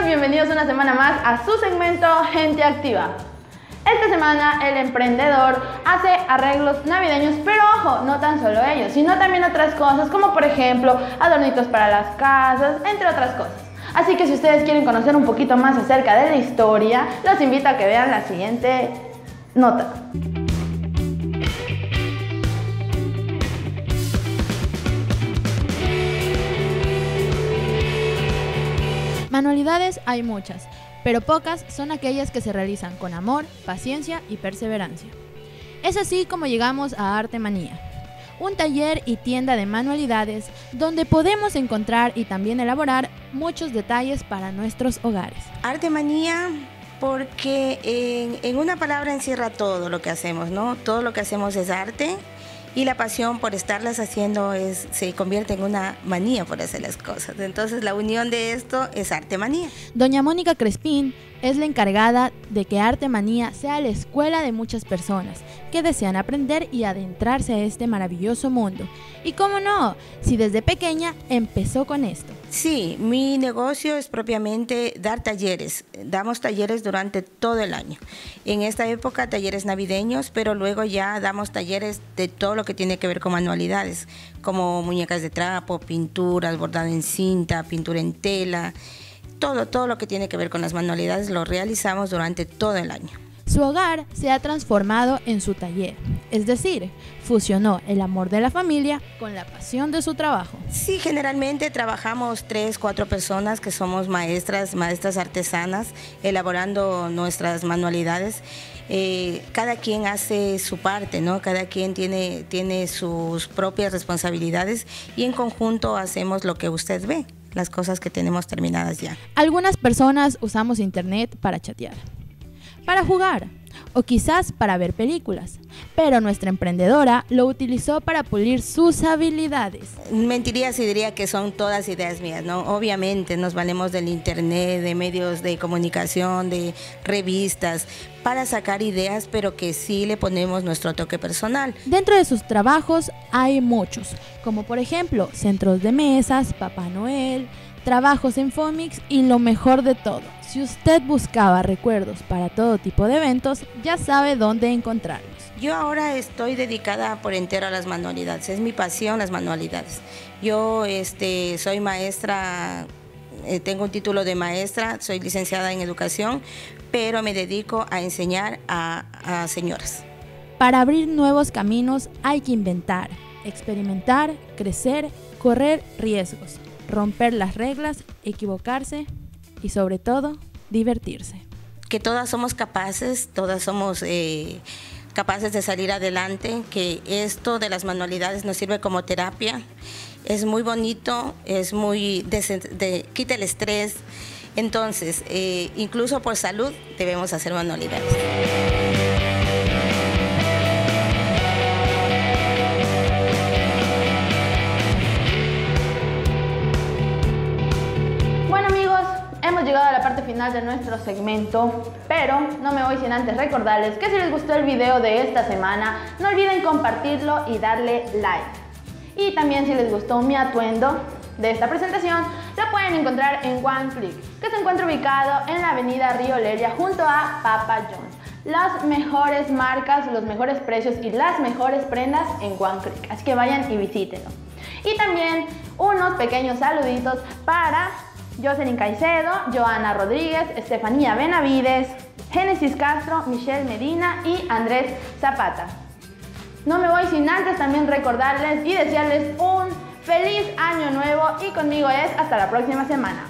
bienvenidos una semana más a su segmento Gente Activa. Esta semana el emprendedor hace arreglos navideños, pero ojo, no tan solo ellos, sino también otras cosas, como por ejemplo adornitos para las casas, entre otras cosas. Así que si ustedes quieren conocer un poquito más acerca de la historia, los invito a que vean la siguiente nota. Manualidades hay muchas, pero pocas son aquellas que se realizan con amor, paciencia y perseverancia. Es así como llegamos a Arte Manía, un taller y tienda de manualidades donde podemos encontrar y también elaborar muchos detalles para nuestros hogares. Arte Manía porque en, una palabra encierra todo lo que hacemos, ¿no? Todo lo que hacemos es arte y la pasión por estarlas haciendo se convierte en una manía por hacer las cosas. Entonces la unión de esto es arte manía. Doña Mónica Crespín es la encargada de que Arte Manía sea la escuela de muchas personas que desean aprender y adentrarse a este maravilloso mundo. Y cómo no, si desde pequeña empezó con esto. Sí, mi negocio es propiamente dar talleres. Damos talleres durante todo el año. En esta época talleres navideños, pero luego ya damos talleres de todo lo que tiene que ver con manualidades, como muñecas de trapo, pinturas, bordado en cinta, pintura en tela todo, todo lo que tiene que ver con las manualidades lo realizamos durante todo el año. Su hogar se ha transformado en su taller, es decir, fusionó el amor de la familia con la pasión de su trabajo. Sí, generalmente trabajamos tres, cuatro personas que somos maestras, maestras artesanas, elaborando nuestras manualidades. Eh, cada quien hace su parte, ¿no? Cada quien tiene, tiene sus propias responsabilidades y en conjunto hacemos lo que usted ve las cosas que tenemos terminadas ya. Algunas personas usamos internet para chatear, para jugar o quizás para ver películas, pero nuestra emprendedora lo utilizó para pulir sus habilidades. Mentiría si diría que son todas ideas mías, ¿no? Obviamente nos valemos del internet, de medios de comunicación, de revistas, para sacar ideas, pero que sí le ponemos nuestro toque personal. Dentro de sus trabajos hay muchos, como por ejemplo centros de mesas, Papá Noel, trabajos en Fomix y lo mejor de todo, si usted buscaba recuerdos para todo tipo de eventos, ya sabe dónde encontrarlos. Yo ahora estoy dedicada por entero a las manualidades, es mi pasión las manualidades. Yo este, soy maestra, eh, tengo un título de maestra, soy licenciada en educación, pero me dedico a enseñar a, a señoras. Para abrir nuevos caminos hay que inventar, experimentar, crecer, correr riesgos romper las reglas, equivocarse y sobre todo divertirse. Que todas somos capaces, todas somos eh, capaces de salir adelante, que esto de las manualidades nos sirve como terapia. Es muy bonito, es muy, de, quita el estrés. Entonces, eh, incluso por salud debemos hacer manualidades. De nuestro segmento, pero no me voy sin antes recordarles que si les gustó el video de esta semana, no olviden compartirlo y darle like. Y también si les gustó mi atuendo de esta presentación, lo pueden encontrar en One Click, que se encuentra ubicado en la avenida Río Leria junto a Papa John's. Las mejores marcas, los mejores precios y las mejores prendas en One Click, así que vayan y visítenlo. Y también unos pequeños saluditos para Jocelyn Caicedo, Joana Rodríguez, Estefanía Benavides, Génesis Castro, Michelle Medina y Andrés Zapata. No me voy sin antes también recordarles y desearles un feliz año nuevo y conmigo es hasta la próxima semana.